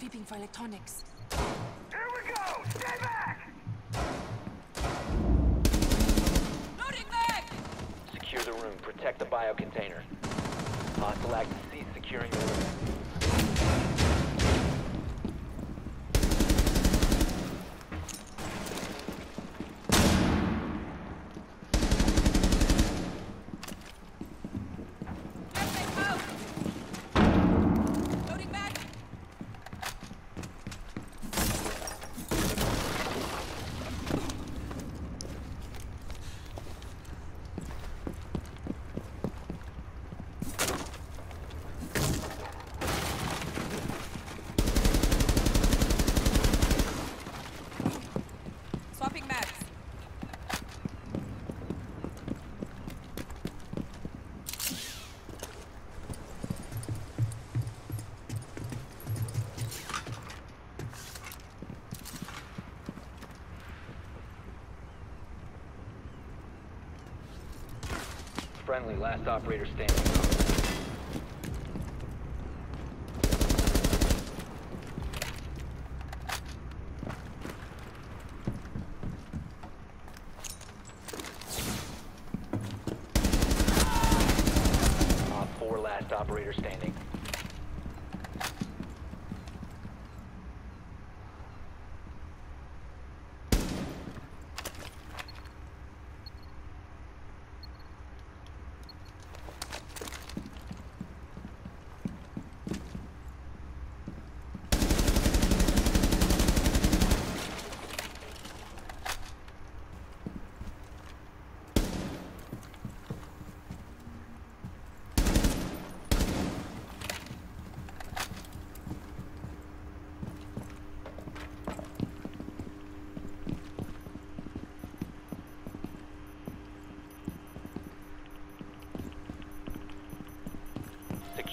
Sweeping for electronics. Here we go! Stay back! Loading mag! Secure the room. Protect the biocontainer. Hostile active cease securing the room. Friendly, last operator standing. 4, last operator standing.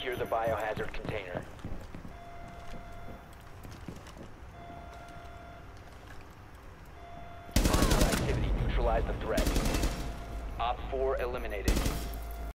Secure the biohazard container. Activity. Neutralize the threat. Op 4 eliminated.